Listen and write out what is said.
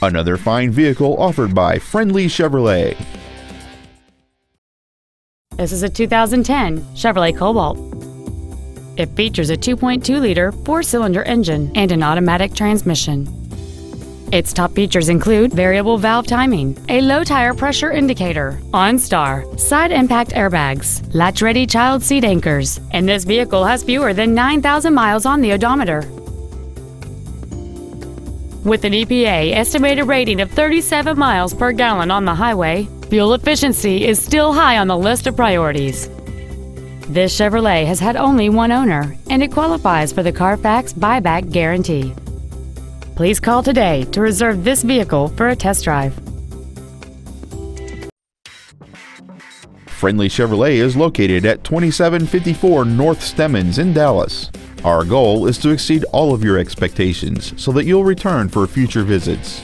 Another fine vehicle offered by Friendly Chevrolet. This is a 2010 Chevrolet Cobalt. It features a 2.2 liter four cylinder engine and an automatic transmission. Its top features include variable valve timing, a low tire pressure indicator, OnStar, side impact airbags, latch ready child seat anchors, and this vehicle has fewer than 9,000 miles on the odometer. With an EPA estimated rating of 37 miles per gallon on the highway, fuel efficiency is still high on the list of priorities. This Chevrolet has had only one owner, and it qualifies for the Carfax buyback guarantee. Please call today to reserve this vehicle for a test drive. Friendly Chevrolet is located at 2754 North Stemmons in Dallas. Our goal is to exceed all of your expectations so that you'll return for future visits.